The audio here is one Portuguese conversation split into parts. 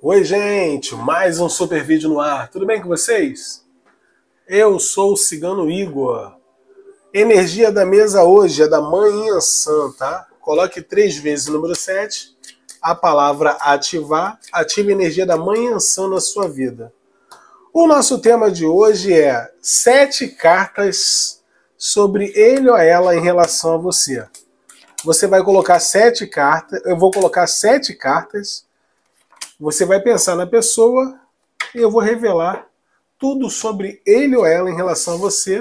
Oi, gente! Mais um super vídeo no ar. Tudo bem com vocês? Eu sou o Cigano Igor. Energia da mesa hoje é da Manhã Sã, tá? Coloque três vezes o número 7, a palavra ativar, ative a energia da Manhã Sã na sua vida. O nosso tema de hoje é sete cartas sobre ele ou ela em relação a você. Você vai colocar sete cartas, eu vou colocar sete cartas você vai pensar na pessoa e eu vou revelar tudo sobre ele ou ela em relação a você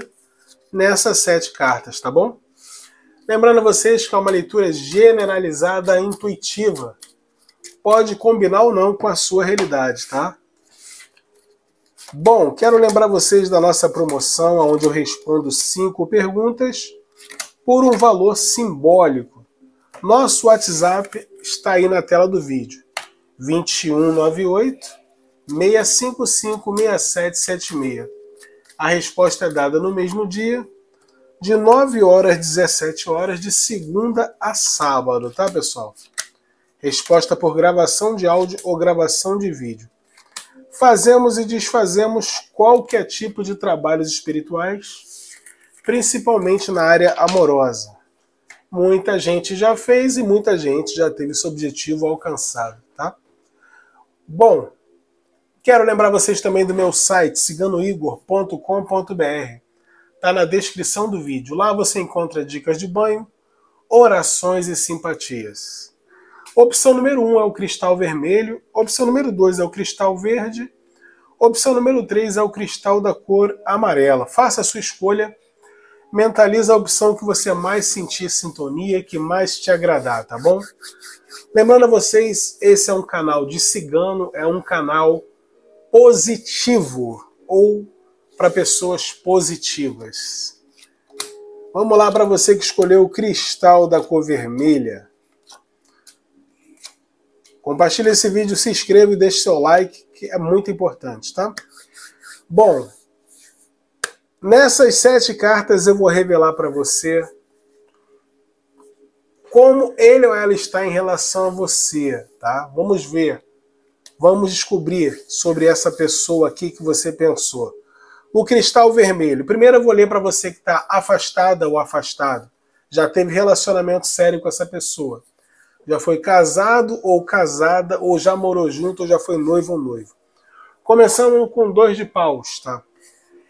nessas sete cartas, tá bom? Lembrando a vocês que é uma leitura generalizada intuitiva. Pode combinar ou não com a sua realidade, tá? Bom, quero lembrar vocês da nossa promoção, onde eu respondo cinco perguntas por um valor simbólico. Nosso WhatsApp está aí na tela do vídeo. 2198 655 6776. A resposta é dada no mesmo dia, de 9 horas às 17 horas, de segunda a sábado, tá, pessoal? Resposta por gravação de áudio ou gravação de vídeo. Fazemos e desfazemos qualquer tipo de trabalhos espirituais, principalmente na área amorosa. Muita gente já fez e muita gente já teve esse objetivo alcançado? Bom, quero lembrar vocês também do meu site, ciganoigor.com.br. Está na descrição do vídeo. Lá você encontra dicas de banho, orações e simpatias. Opção número 1 um é o cristal vermelho, opção número 2 é o cristal verde, opção número 3 é o cristal da cor amarela. Faça a sua escolha, mentaliza a opção que você mais sentir sintonia, que mais te agradar, tá bom? Lembrando a vocês, esse é um canal de cigano, é um canal positivo ou para pessoas positivas. Vamos lá para você que escolheu o cristal da cor vermelha. Compartilhe esse vídeo, se inscreva e deixe seu like, que é muito importante, tá? Bom, nessas sete cartas eu vou revelar para você como ele ou ela está em relação a você, tá? Vamos ver. Vamos descobrir sobre essa pessoa aqui que você pensou. O cristal vermelho. Primeiro eu vou ler para você que está afastada ou afastado. Já teve relacionamento sério com essa pessoa. Já foi casado ou casada, ou já morou junto, ou já foi noivo ou noivo. Começando com dois de paus, tá?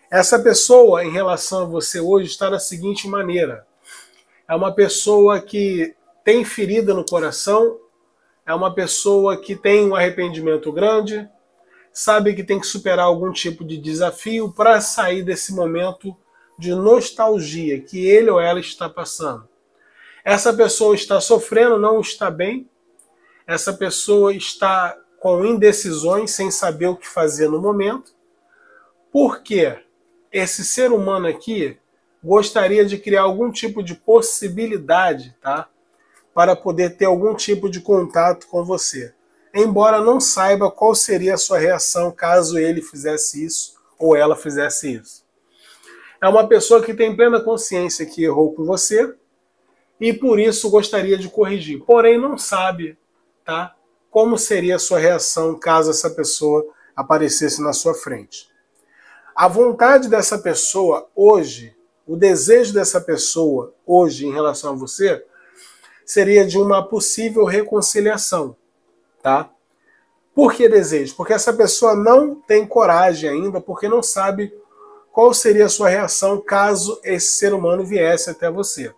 Essa pessoa, em relação a você hoje, está da seguinte maneira é uma pessoa que tem ferida no coração, é uma pessoa que tem um arrependimento grande, sabe que tem que superar algum tipo de desafio para sair desse momento de nostalgia que ele ou ela está passando. Essa pessoa está sofrendo, não está bem, essa pessoa está com indecisões, sem saber o que fazer no momento. Por quê? Esse ser humano aqui gostaria de criar algum tipo de possibilidade, tá? Para poder ter algum tipo de contato com você. Embora não saiba qual seria a sua reação caso ele fizesse isso ou ela fizesse isso. É uma pessoa que tem plena consciência que errou com você e por isso gostaria de corrigir. Porém, não sabe, tá? Como seria a sua reação caso essa pessoa aparecesse na sua frente. A vontade dessa pessoa hoje o desejo dessa pessoa hoje em relação a você seria de uma possível reconciliação, tá? Por que desejo? Porque essa pessoa não tem coragem ainda, porque não sabe qual seria a sua reação caso esse ser humano viesse até você.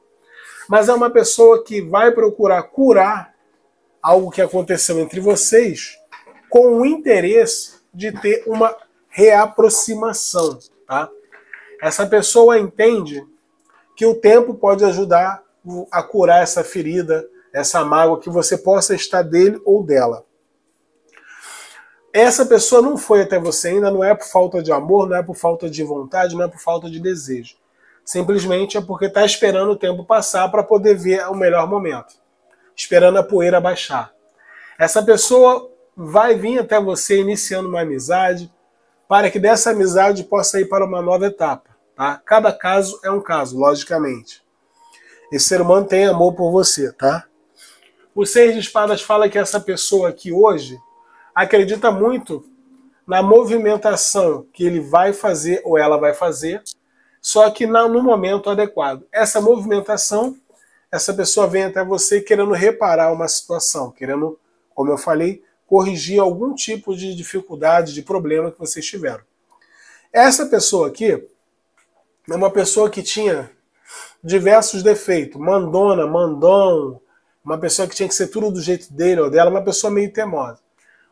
Mas é uma pessoa que vai procurar curar algo que aconteceu entre vocês com o interesse de ter uma reaproximação, tá? Essa pessoa entende que o tempo pode ajudar a curar essa ferida, essa mágoa que você possa estar dele ou dela. Essa pessoa não foi até você ainda, não é por falta de amor, não é por falta de vontade, não é por falta de desejo. Simplesmente é porque está esperando o tempo passar para poder ver o melhor momento, esperando a poeira baixar. Essa pessoa vai vir até você iniciando uma amizade, para que dessa amizade possa ir para uma nova etapa. Tá? Cada caso é um caso, logicamente. Esse ser humano tem amor por você, tá? O Seis de Espadas fala que essa pessoa aqui hoje acredita muito na movimentação que ele vai fazer ou ela vai fazer, só que no momento adequado. Essa movimentação, essa pessoa vem até você querendo reparar uma situação, querendo, como eu falei, corrigir algum tipo de dificuldade, de problema que vocês tiveram. Essa pessoa aqui é uma pessoa que tinha diversos defeitos, mandona, mandão, uma pessoa que tinha que ser tudo do jeito dele ou dela, uma pessoa meio teimosa.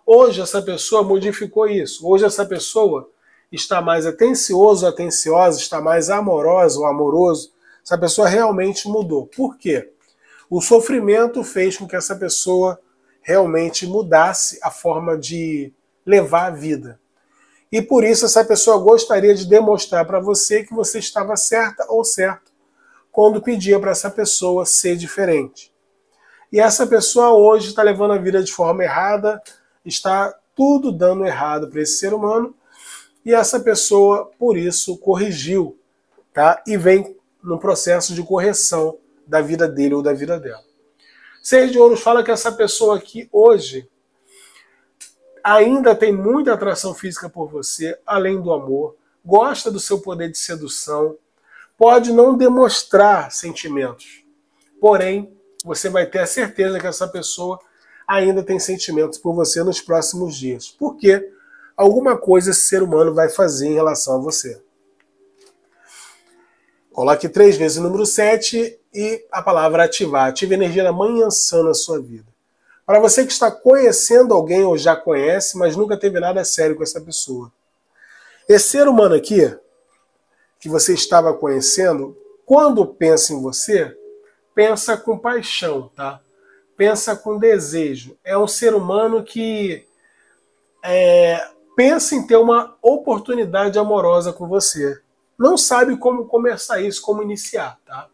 Hoje essa pessoa modificou isso. Hoje essa pessoa está mais atencioso, atenciosa, está mais amorosa ou amoroso. Essa pessoa realmente mudou. Por quê? O sofrimento fez com que essa pessoa realmente mudasse a forma de levar a vida. E por isso essa pessoa gostaria de demonstrar para você que você estava certa ou certo quando pedia para essa pessoa ser diferente. E essa pessoa hoje está levando a vida de forma errada, está tudo dando errado para esse ser humano e essa pessoa, por isso, corrigiu, tá? E vem no processo de correção da vida dele ou da vida dela. Seis de Ouros fala que essa pessoa aqui hoje ainda tem muita atração física por você, além do amor, gosta do seu poder de sedução, pode não demonstrar sentimentos, porém você vai ter a certeza que essa pessoa ainda tem sentimentos por você nos próximos dias. Porque alguma coisa esse ser humano vai fazer em relação a você. Coloque três vezes o número 7 e a palavra ativar. Ative a energia da manhã sã na sua vida. Para você que está conhecendo alguém ou já conhece, mas nunca teve nada sério com essa pessoa. Esse ser humano aqui, que você estava conhecendo, quando pensa em você, pensa com paixão, tá? pensa com desejo. É um ser humano que é, pensa em ter uma oportunidade amorosa com você. Não sabe como começar isso, como iniciar, tá?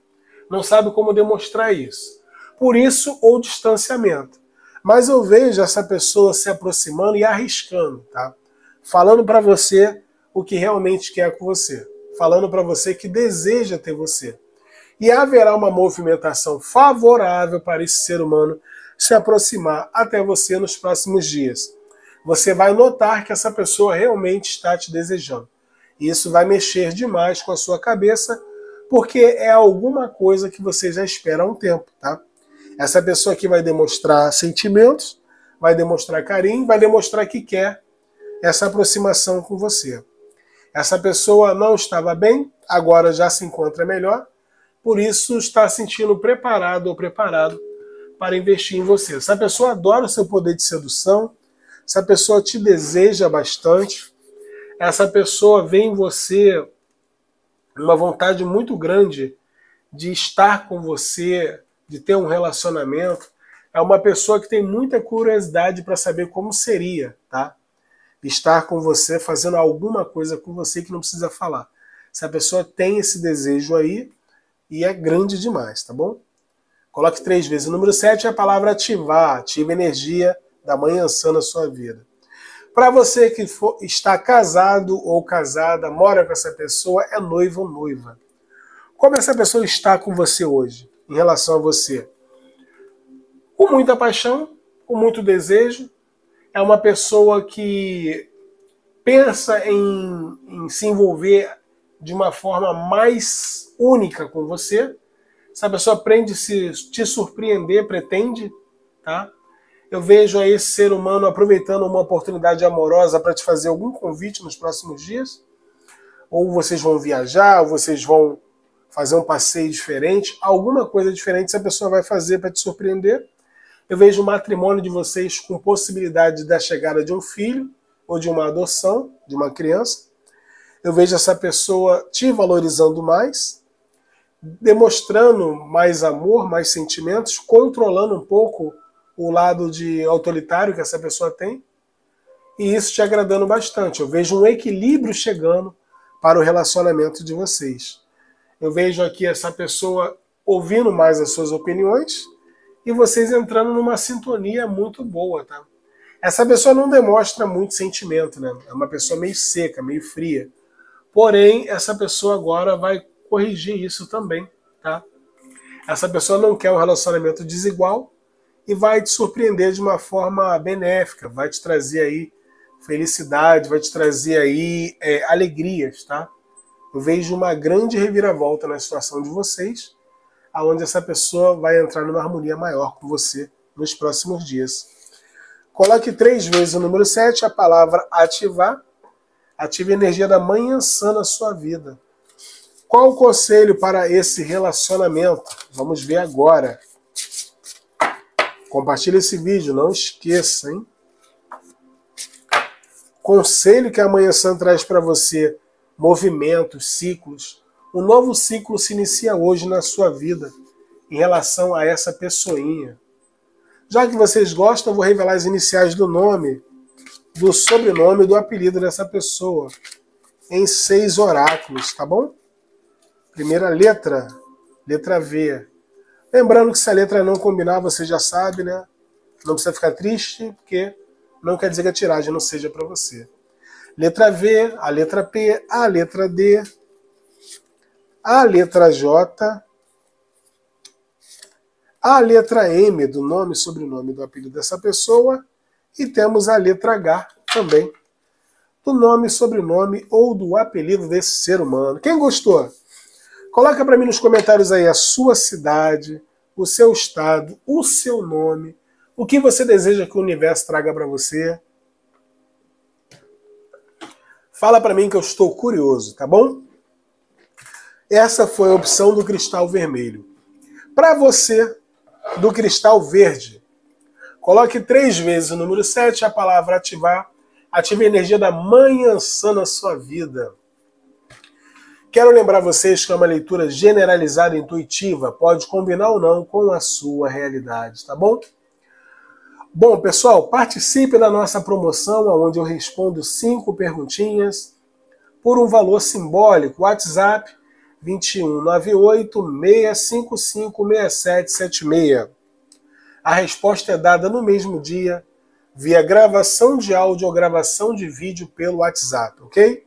Não sabe como demonstrar isso. Por isso, o distanciamento. Mas eu vejo essa pessoa se aproximando e arriscando, tá? Falando para você o que realmente quer com você. Falando para você que deseja ter você e haverá uma movimentação favorável para esse ser humano se aproximar até você nos próximos dias. Você vai notar que essa pessoa realmente está te desejando. E isso vai mexer demais com a sua cabeça, porque é alguma coisa que você já espera há um tempo, tá? Essa pessoa aqui vai demonstrar sentimentos, vai demonstrar carinho, vai demonstrar que quer essa aproximação com você. Essa pessoa não estava bem, agora já se encontra melhor por isso está sentindo preparado ou preparado para investir em você. Essa pessoa adora o seu poder de sedução, essa pessoa te deseja bastante, essa pessoa vê em você uma vontade muito grande de estar com você, de ter um relacionamento. É uma pessoa que tem muita curiosidade para saber como seria, tá? Estar com você, fazendo alguma coisa com você que não precisa falar. Se a pessoa tem esse desejo aí, e é grande demais, tá bom? Coloque três vezes. O número 7 é a palavra ativar, ativa energia da manhã sã na sua vida. Para você que for, está casado ou casada, mora com essa pessoa, é noivo ou noiva. Como essa pessoa está com você hoje, em relação a você? Com muita paixão, com muito desejo. É uma pessoa que pensa em, em se envolver de uma forma mais única com você. Essa pessoa aprende a se te surpreender, pretende, tá? Eu vejo aí esse ser humano aproveitando uma oportunidade amorosa para te fazer algum convite nos próximos dias. Ou vocês vão viajar, ou vocês vão fazer um passeio diferente, alguma coisa diferente essa pessoa vai fazer para te surpreender. Eu vejo o matrimônio de vocês com possibilidade da chegada de um filho ou de uma adoção de uma criança eu vejo essa pessoa te valorizando mais, demonstrando mais amor, mais sentimentos, controlando um pouco o lado de autoritário que essa pessoa tem, e isso te agradando bastante. Eu vejo um equilíbrio chegando para o relacionamento de vocês. Eu vejo aqui essa pessoa ouvindo mais as suas opiniões e vocês entrando numa sintonia muito boa, tá? Essa pessoa não demonstra muito sentimento, né? É uma pessoa meio seca, meio fria. Porém, essa pessoa agora vai corrigir isso também, tá? Essa pessoa não quer um relacionamento desigual e vai te surpreender de uma forma benéfica, vai te trazer aí felicidade, vai te trazer aí é, alegrias, tá? Eu vejo uma grande reviravolta na situação de vocês, aonde essa pessoa vai entrar numa harmonia maior com você nos próximos dias. Coloque três vezes o número 7, a palavra ativar. Ative a energia da manhã sã na sua vida. Qual o conselho para esse relacionamento? Vamos ver agora. Compartilhe esse vídeo, não esqueça, hein? Conselho que a Manhã Sã traz para você: movimentos, ciclos. Um novo ciclo se inicia hoje na sua vida em relação a essa pessoinha. Já que vocês gostam, eu vou revelar as iniciais do nome, do sobrenome, do apelido dessa pessoa em seis oráculos, tá bom? Primeira letra, letra V. Lembrando que se a letra não combinar, você já sabe, né? Não precisa ficar triste, porque não quer dizer que a tiragem não seja para você. Letra V, a letra P, a letra D, a letra J, a letra M do nome sobrenome do apelido dessa pessoa e temos a letra H também do nome, sobrenome ou do apelido desse ser humano. Quem gostou? Coloca para mim nos comentários aí a sua cidade, o seu estado, o seu nome, o que você deseja que o universo traga para você. Fala para mim que eu estou curioso, tá bom? Essa foi a opção do cristal vermelho. Para você do cristal verde. Coloque três vezes o número 7, a palavra ativar. Ative a energia da manhã sã na sua vida. Quero lembrar vocês que é uma leitura generalizada e intuitiva, pode combinar ou não com a sua realidade, tá bom? Bom, pessoal, participe da nossa promoção, onde eu respondo cinco perguntinhas por um valor simbólico. WhatsApp 2198 655 6776. A resposta é dada no mesmo dia, via gravação de áudio ou gravação de vídeo pelo WhatsApp, ok?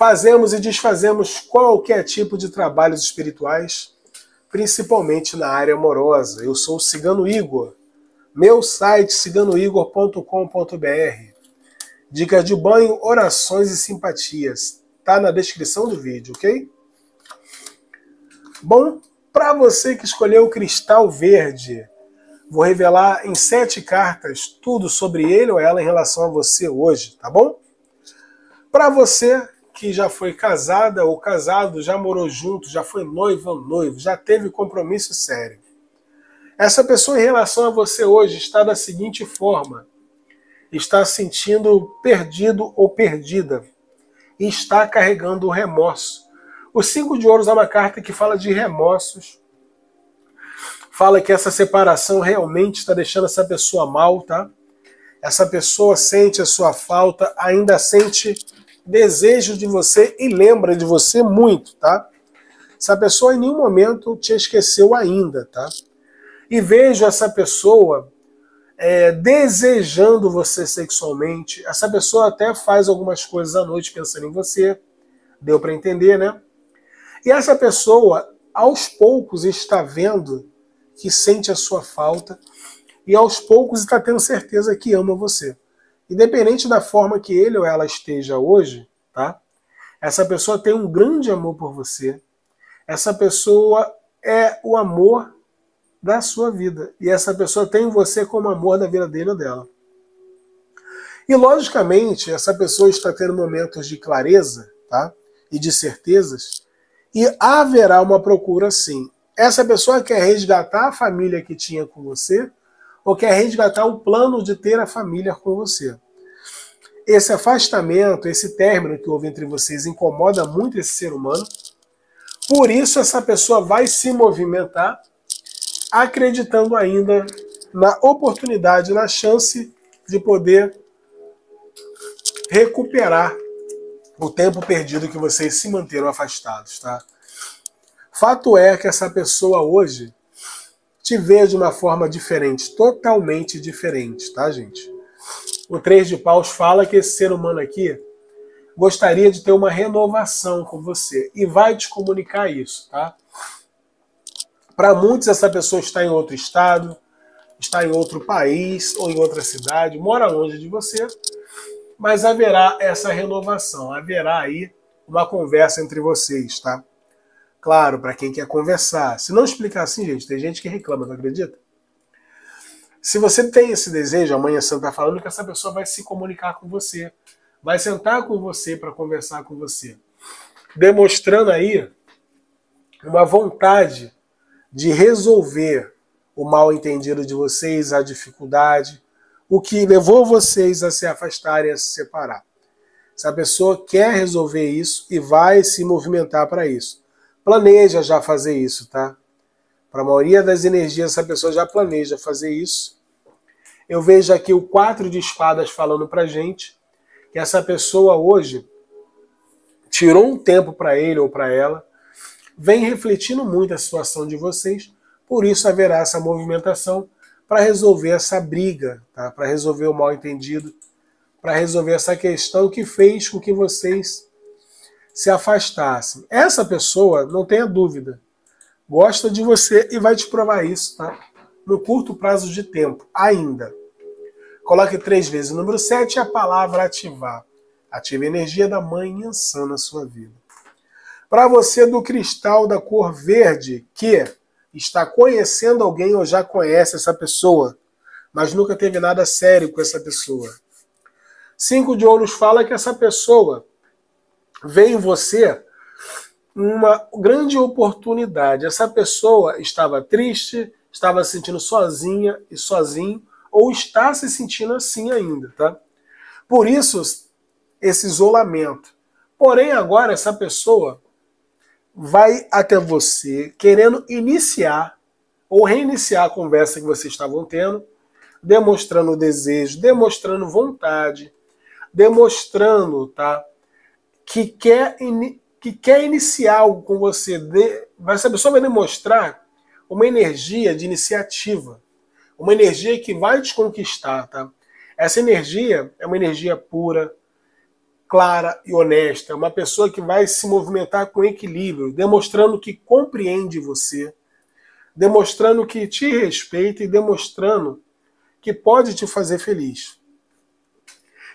Fazemos e desfazemos qualquer tipo de trabalhos espirituais, principalmente na área amorosa. Eu sou o Cigano Igor. Meu site ciganoigor.com.br. Dica de banho, orações e simpatias tá na descrição do vídeo, ok? Bom, para você que escolheu o cristal verde, vou revelar em sete cartas tudo sobre ele ou ela em relação a você hoje, tá bom? Para você que já foi casada ou casado, já morou junto, já foi noiva ou noivo, já teve compromisso sério. Essa pessoa em relação a você hoje está da seguinte forma: está sentindo perdido ou perdida e está carregando o remorso. O cinco de ouros é uma carta que fala de remorsos. Fala que essa separação realmente está deixando essa pessoa mal, tá? Essa pessoa sente a sua falta, ainda sente desejo de você e lembra de você muito, tá? Essa pessoa em nenhum momento te esqueceu ainda, tá? E vejo essa pessoa é, desejando você sexualmente. Essa pessoa até faz algumas coisas à noite pensando em você. Deu para entender, né? E essa pessoa, aos poucos, está vendo que sente a sua falta e aos poucos está tendo certeza que ama você. Independente da forma que ele ou ela esteja hoje, tá? Essa pessoa tem um grande amor por você. Essa pessoa é o amor da sua vida. E essa pessoa tem você como amor da vida dele ou dela. E logicamente, essa pessoa está tendo momentos de clareza, tá? E de certezas, e haverá uma procura sim. Essa pessoa quer resgatar a família que tinha com você, ou quer resgatar o plano de ter a família com você. Esse afastamento, esse término que houve entre vocês incomoda muito esse ser humano. Por isso, essa pessoa vai se movimentar acreditando ainda na oportunidade, na chance de poder recuperar o tempo perdido que vocês se manteram afastados, tá? Fato é que essa pessoa hoje te vê de uma forma diferente, totalmente diferente, tá, gente? O Três de Paus fala que esse ser humano aqui gostaria de ter uma renovação com você e vai te comunicar isso, tá? Para muitos, essa pessoa está em outro estado, está em outro país ou em outra cidade, mora longe de você, mas haverá essa renovação, haverá aí uma conversa entre vocês, tá? Claro, para quem quer conversar. Se não explicar assim, gente, tem gente que reclama, não acredita? Se você tem esse desejo, amanhã você está falando que essa pessoa vai se comunicar com você, vai sentar com você para conversar com você, demonstrando aí uma vontade de resolver o mal entendido de vocês, a dificuldade, o que levou vocês a se afastarem, a se separar. Essa pessoa quer resolver isso e vai se movimentar para isso. Planeja já fazer isso, tá? Para a maioria das energias, essa pessoa já planeja fazer isso. Eu vejo aqui o quatro de espadas falando para gente que essa pessoa hoje tirou um tempo para ele ou para ela, vem refletindo muito a situação de vocês, por isso haverá essa movimentação para resolver essa briga, tá? para resolver o mal entendido, para resolver essa questão que fez com que vocês se afastassem. Essa pessoa, não tenha dúvida, gosta de você e vai te provar isso, tá? No curto prazo de tempo, ainda. Coloque três vezes o número 7 e a palavra ativar. Ative a energia da mãe Yansan na sua vida. Para você do cristal da cor verde, que está conhecendo alguém ou já conhece essa pessoa, mas nunca teve nada sério com essa pessoa. Cinco de ouros fala que essa pessoa vê em você uma grande oportunidade. Essa pessoa estava triste, estava se sentindo sozinha e sozinho, ou está se sentindo assim ainda, tá? Por isso, esse isolamento. Porém, agora essa pessoa vai até você querendo iniciar ou reiniciar a conversa que vocês estavam tendo, demonstrando desejo, demonstrando vontade, demonstrando, tá? Que quer, que quer iniciar algo com você. De, essa pessoa vai demonstrar uma energia de iniciativa uma energia que vai te conquistar, tá? Essa energia é uma energia pura, clara e honesta, uma pessoa que vai se movimentar com equilíbrio, demonstrando que compreende você, demonstrando que te respeita e demonstrando que pode te fazer feliz.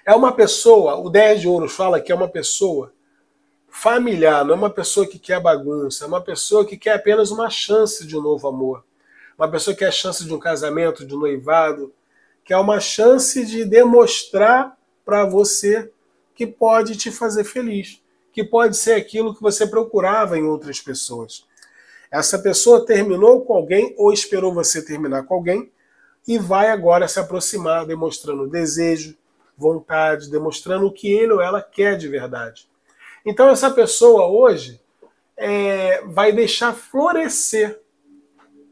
É uma pessoa, o 10 de ouros fala que é uma pessoa familiar, não é uma pessoa que quer bagunça, é uma pessoa que quer apenas uma chance de um novo amor uma pessoa que quer a chance de um casamento, de um noivado, que é uma chance de demonstrar para você que pode te fazer feliz, que pode ser aquilo que você procurava em outras pessoas. Essa pessoa terminou com alguém ou esperou você terminar com alguém e vai agora se aproximar, demonstrando desejo, vontade, demonstrando o que ele ou ela quer de verdade. Então, essa pessoa hoje é, vai deixar florescer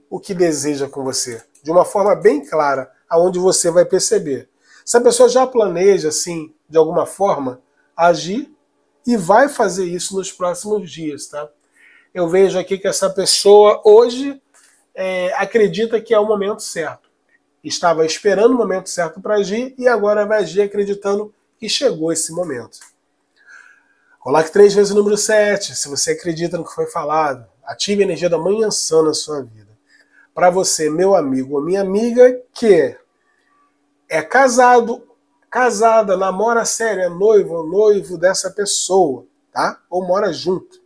o que deseja com você, de uma forma bem clara, aonde você vai perceber. Se a pessoa já planeja, assim, de alguma forma, agir e vai fazer isso nos próximos dias, tá? Eu vejo aqui que essa pessoa hoje é, acredita que é o momento certo. Estava esperando o momento certo para agir e agora vai agir acreditando que chegou esse momento. Coloque três vezes o número 7, se você acredita no que foi falado. Ative a energia da manhã sã na sua vida para você, meu amigo ou minha amiga, que é casado, casada, namora sério, é noivo ou noivo dessa pessoa, tá? Ou mora junto.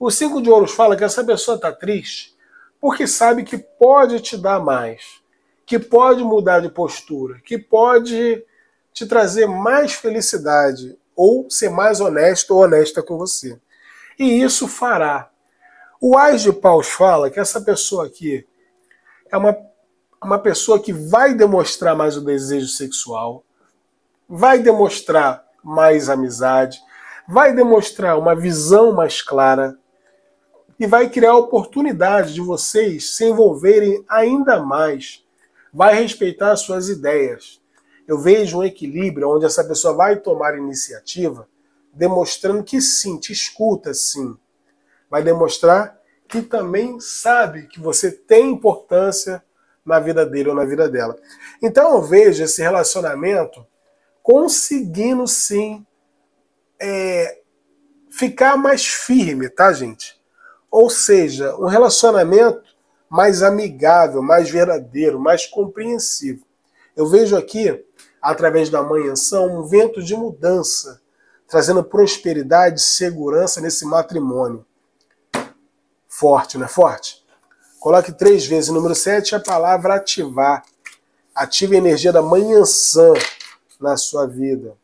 O cinco de ouros fala que essa pessoa está triste porque sabe que pode te dar mais, que pode mudar de postura, que pode te trazer mais felicidade ou ser mais honesto ou honesta com você. E isso fará. O Ais de Paus fala que essa pessoa aqui é uma, uma pessoa que vai demonstrar mais o desejo sexual, vai demonstrar mais amizade, vai demonstrar uma visão mais clara e vai criar oportunidade de vocês se envolverem ainda mais. Vai respeitar suas ideias. Eu vejo um equilíbrio onde essa pessoa vai tomar iniciativa, demonstrando que sim, te escuta sim. Vai demonstrar que também sabe que você tem importância na vida dele ou na vida dela. Então eu vejo esse relacionamento conseguindo sim é, ficar mais firme, tá, gente? Ou seja, um relacionamento mais amigável, mais verdadeiro, mais compreensivo. Eu vejo aqui, através da manhãção, um vento de mudança, trazendo prosperidade, segurança nesse matrimônio. Forte, não é forte? Coloque três vezes número 7 a palavra ativar. Ative a energia da manhãção na sua vida.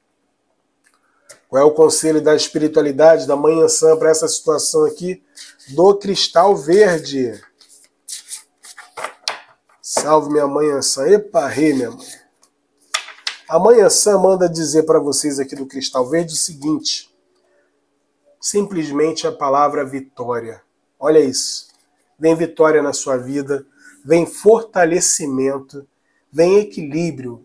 Qual é o conselho da espiritualidade da manhãção para essa situação aqui do cristal verde? Salve minha manhãção. Epa, rei, minha mãe. A manhãção manda dizer para vocês aqui do cristal verde o seguinte: simplesmente a palavra vitória. Olha isso. Vem vitória na sua vida, vem fortalecimento, vem equilíbrio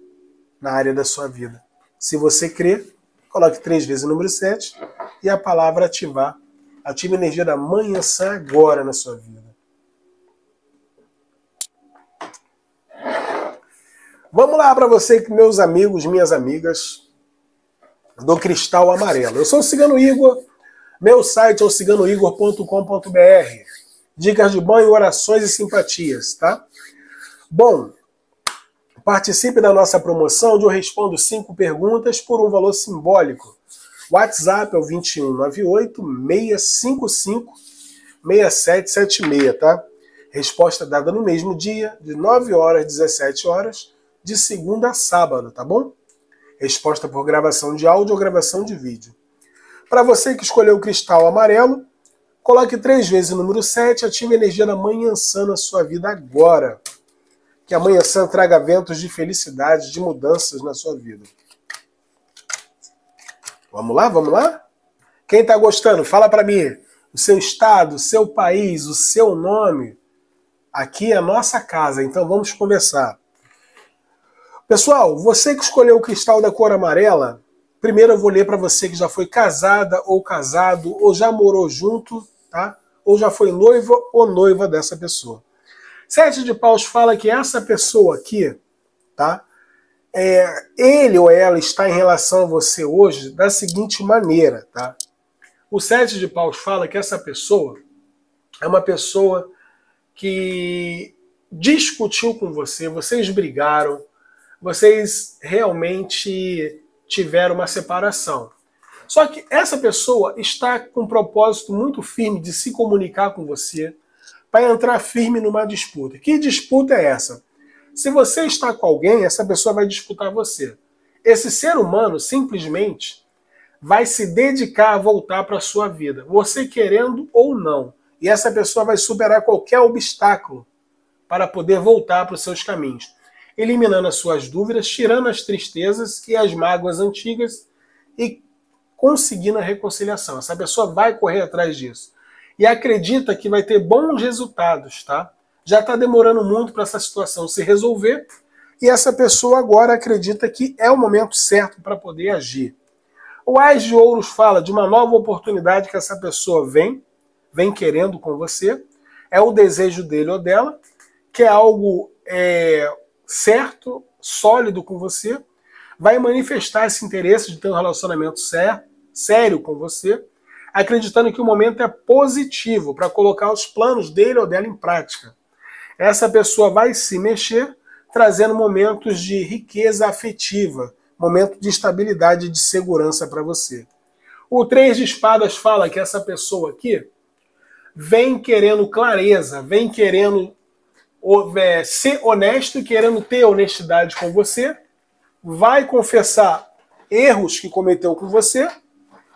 na área da sua vida. Se você crê, coloque três vezes o número 7 e a palavra ativar. Ative a energia da manhã agora na sua vida. Vamos lá para você, meus amigos, minhas amigas do Cristal Amarelo. Eu sou o Cigano Igor, meu site é o ciganoigor.com.br. Dicas de banho, orações e simpatias, tá? Bom, participe da nossa promoção onde eu respondo cinco perguntas por um valor simbólico. WhatsApp é o 2198 655 6776, tá? Resposta dada no mesmo dia, de 9 horas às 17 horas de segunda a sábado, tá bom? Resposta por gravação de áudio ou gravação de vídeo. Para você que escolheu o cristal amarelo, coloque três vezes o número 7 ative a energia da Manhã Sã na sua vida agora. Que a Manhã Sã traga ventos de felicidade, de mudanças na sua vida. Vamos lá, vamos lá? Quem está gostando, fala para mim. O seu estado, o seu país, o seu nome. Aqui é a nossa casa, então vamos conversar. Pessoal, você que escolheu o cristal da cor amarela, primeiro eu vou ler para você que já foi casada ou casado, ou já morou junto, tá? Ou já foi noiva ou noiva dessa pessoa. Sete de Paus fala que essa pessoa aqui, tá? É, ele ou ela está em relação a você hoje da seguinte maneira, tá? O Sete de Paus fala que essa pessoa é uma pessoa que discutiu com você, vocês brigaram, vocês realmente tiveram uma separação. Só que essa pessoa está com um propósito muito firme de se comunicar com você para entrar firme numa disputa. Que disputa é essa? Se você está com alguém, essa pessoa vai disputar você. Esse ser humano simplesmente vai se dedicar a voltar para a sua vida, você querendo ou não. E essa pessoa vai superar qualquer obstáculo para poder voltar para os seus caminhos eliminando as suas dúvidas, tirando as tristezas e as mágoas antigas e conseguindo a reconciliação. Essa pessoa vai correr atrás disso. E acredita que vai ter bons resultados, tá? Já está demorando muito para essa situação se resolver e essa pessoa agora acredita que é o momento certo para poder agir. O Ais de Ouros fala de uma nova oportunidade que essa pessoa vem, vem querendo com você, é o desejo dele ou dela, que é algo é, certo, sólido com você, vai manifestar esse interesse de ter um relacionamento sério, sério com você, acreditando que o momento é positivo para colocar os planos dele ou dela em prática. Essa pessoa vai se mexer, trazendo momentos de riqueza afetiva, momento de estabilidade e de segurança para você. O Três de Espadas fala que essa pessoa aqui vem querendo clareza, vem querendo ser honesto e querendo ter honestidade com você, vai confessar erros que cometeu com você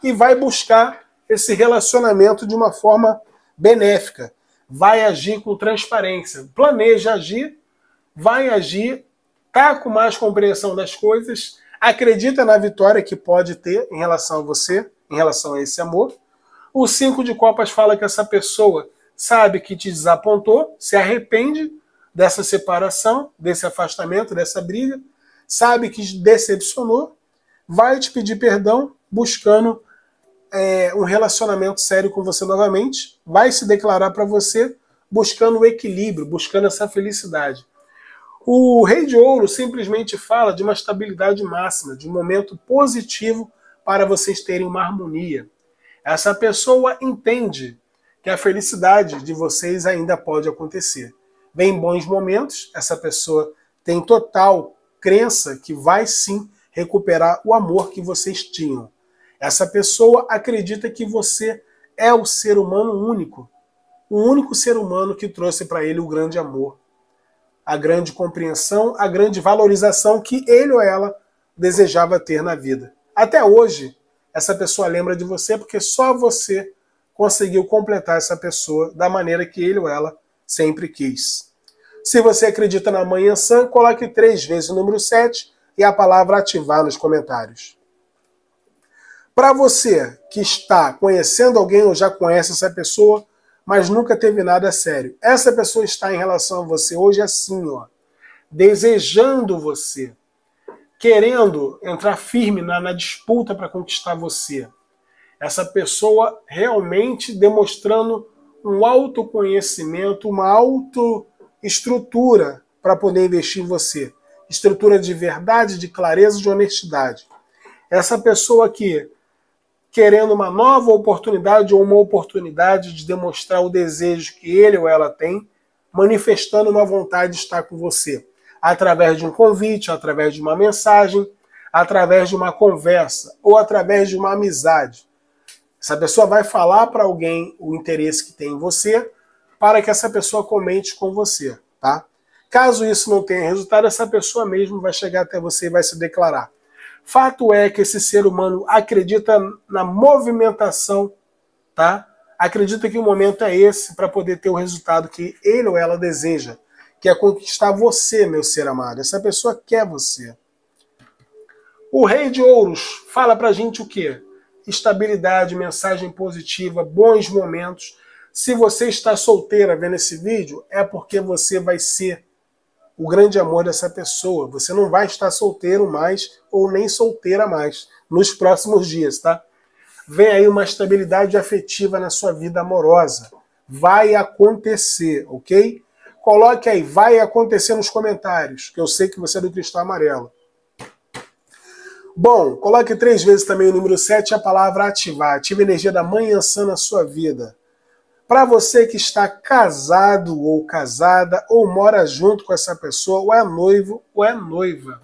e vai buscar esse relacionamento de uma forma benéfica. Vai agir com transparência, planeja agir, vai agir, tá com mais compreensão das coisas, acredita na vitória que pode ter em relação a você, em relação a esse amor. O cinco de copas fala que essa pessoa sabe que te desapontou, se arrepende dessa separação, desse afastamento, dessa briga, sabe que decepcionou, vai te pedir perdão, buscando é, um relacionamento sério com você novamente, vai se declarar para você, buscando o equilíbrio, buscando essa felicidade. O Rei de Ouro simplesmente fala de uma estabilidade máxima, de um momento positivo para vocês terem uma harmonia. Essa pessoa entende que a felicidade de vocês ainda pode acontecer. vem bons momentos, essa pessoa tem total crença que vai sim recuperar o amor que vocês tinham. Essa pessoa acredita que você é o ser humano único, o único ser humano que trouxe para ele o grande amor, a grande compreensão, a grande valorização que ele ou ela desejava ter na vida. Até hoje, essa pessoa lembra de você porque só você conseguiu completar essa pessoa da maneira que ele ou ela sempre quis. Se você acredita na Manhã Sã, coloque três vezes o número 7 e a palavra ativar nos comentários. Para você que está conhecendo alguém ou já conhece essa pessoa, mas nunca teve nada sério, essa pessoa está em relação a você hoje assim, ó, desejando você, querendo entrar firme na, na disputa para conquistar você. Essa pessoa realmente demonstrando um autoconhecimento, uma auto estrutura para poder investir em você. Estrutura de verdade, de clareza, de honestidade. Essa pessoa aqui, querendo uma nova oportunidade ou uma oportunidade de demonstrar o desejo que ele ou ela tem, manifestando uma vontade de estar com você, através de um convite, através de uma mensagem, através de uma conversa ou através de uma amizade. Essa pessoa vai falar para alguém o interesse que tem em você para que essa pessoa comente com você, tá? Caso isso não tenha resultado, essa pessoa mesmo vai chegar até você e vai se declarar. Fato é que esse ser humano acredita na movimentação, tá? Acredita que o momento é esse para poder ter o resultado que ele ou ela deseja, que é conquistar você, meu ser amado. Essa pessoa quer você. O Rei de Ouros fala pra gente o quê? Estabilidade, mensagem positiva, bons momentos se você está solteira vendo esse vídeo, é porque você vai ser o grande amor dessa pessoa. Você não vai estar solteiro mais ou nem solteira mais nos próximos dias, tá? Vem aí uma estabilidade afetiva na sua vida amorosa. Vai acontecer, ok? Coloque aí, vai acontecer nos comentários, que eu sei que você é do cristal amarelo. Bom, coloque três vezes também o número 7 a palavra ativar. Ative a energia da manhã sã na sua vida. Para você que está casado ou casada, ou mora junto com essa pessoa, ou é noivo ou é noiva,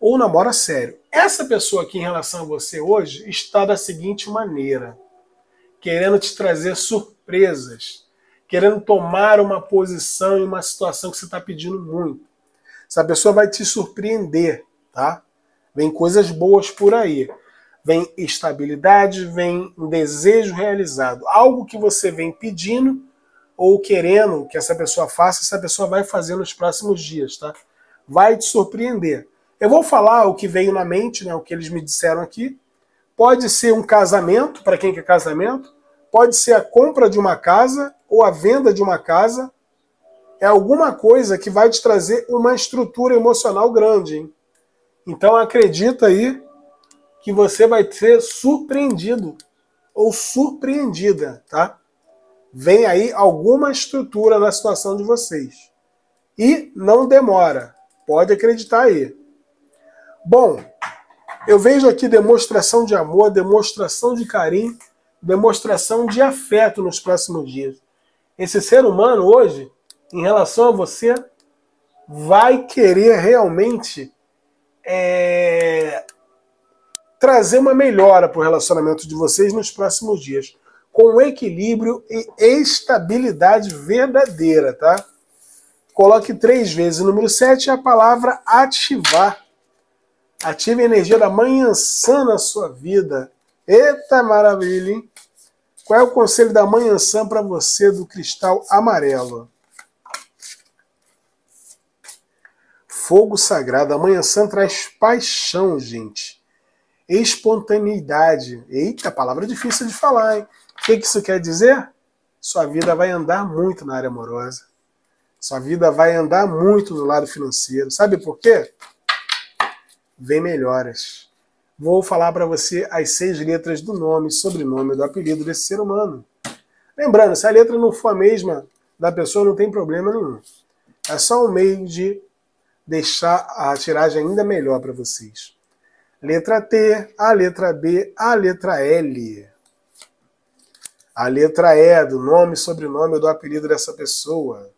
ou namora sério. Essa pessoa aqui em relação a você hoje está da seguinte maneira: querendo te trazer surpresas, querendo tomar uma posição em uma situação que você está pedindo muito. Essa pessoa vai te surpreender, tá? Vem coisas boas por aí vem estabilidade, vem um desejo realizado. Algo que você vem pedindo ou querendo que essa pessoa faça, essa pessoa vai fazer nos próximos dias, tá? Vai te surpreender. Eu vou falar o que veio na mente, né, o que eles me disseram aqui. Pode ser um casamento, para quem quer casamento, pode ser a compra de uma casa ou a venda de uma casa. É alguma coisa que vai te trazer uma estrutura emocional grande, hein? Então acredita aí que você vai ser surpreendido ou surpreendida, tá? Vem aí alguma estrutura na situação de vocês. E não demora. Pode acreditar aí. Bom, eu vejo aqui demonstração de amor, demonstração de carinho, demonstração de afeto nos próximos dias. Esse ser humano hoje, em relação a você, vai querer realmente é, trazer uma melhora para o relacionamento de vocês nos próximos dias, com equilíbrio e estabilidade verdadeira, tá? Coloque três vezes o número 7 e a palavra ativar. Ative a energia da manhã sã na sua vida. Eita maravilha, hein? Qual é o conselho da manhã sã para você do cristal amarelo? Fogo sagrado. A manhã sã traz paixão, gente espontaneidade. Eita, palavra difícil de falar, hein? O que isso quer dizer? Sua vida vai andar muito na área amorosa. Sua vida vai andar muito no lado financeiro. Sabe por quê? Vem melhoras. Vou falar para você as seis letras do nome, sobrenome, do apelido desse ser humano. Lembrando, se a letra não for a mesma da pessoa, não tem problema nenhum. É só um meio de deixar a tiragem ainda melhor para vocês. Letra T, a letra B, a letra L. A letra E, do nome, sobrenome ou do apelido dessa pessoa.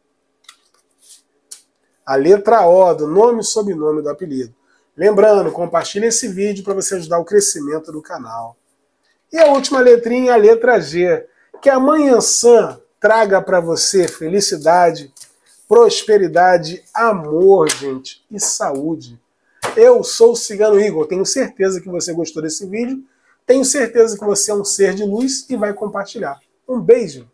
A letra O do nome sobrenome do apelido. Lembrando, compartilhe esse vídeo para você ajudar o crescimento do canal. E a última letrinha, a letra G. Que amanhã traga para você felicidade, prosperidade, amor, gente, e saúde. Eu sou o Cigano Igor, tenho certeza que você gostou desse vídeo, tenho certeza que você é um ser de luz e vai compartilhar. Um beijo!